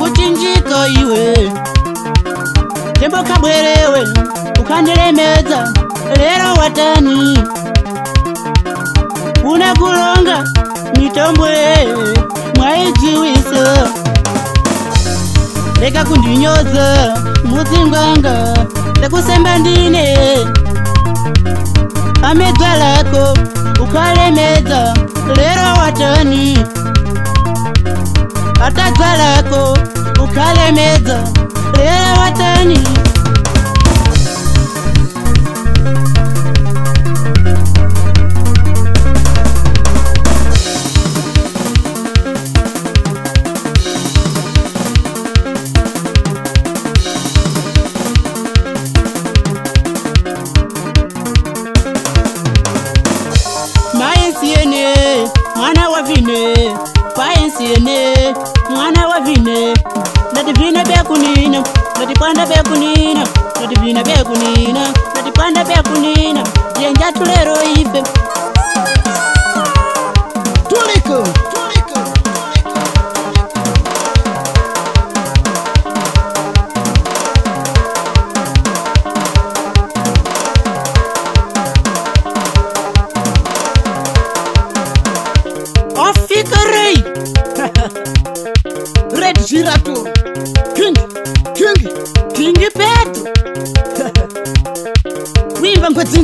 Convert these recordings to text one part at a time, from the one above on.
kuti njiko iwe tembokabwerewe ukandilemedza lero watani kune kulonga mitombo yeye mwaidziwisa rega kundinyodza mutsingwanga rekusemba ndine amedza lako ukalemedza lero watani atadza lako alemedza rerevatani kwanda bekunina natipinda bekunina natikwanda bekunina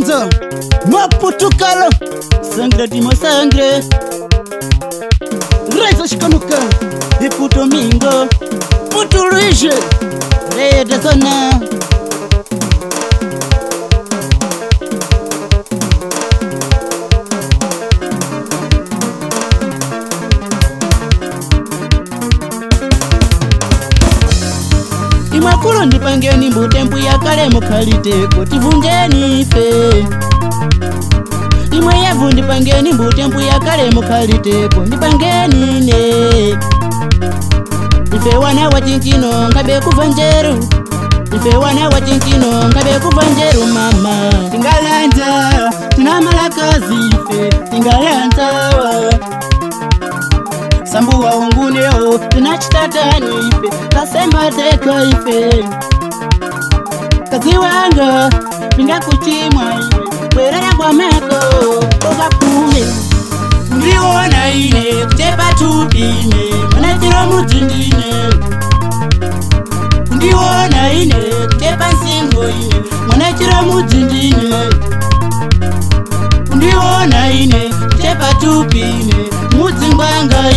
Enzo Maputukalo Sangre di mo sangre Reza shikanuka Di puto mingo Puto luige Reye de sonan kuti mbuya kale mukhalite kuti vungeni ife imwe yevu ndipangeni mbuti mbuya kale mukhaliteko ndipangeni ine ife wana wachinchino ngabe kuva njeru ife wana wachinchino ngabe kuva njeru mama tingalanta tina malakazi ife tingalantawa sambuwa ungunewo tina chitatani ife tasembateka ife mukadzi wangu pinga kuchimwa werera kwamako okakume ndiwonaine kutepa tudine mana tiro mudzindine ndiwonaine kutepa nsingo ine mwana chiro mudzindine ndiwonaine kutepa tupine mudzingwangai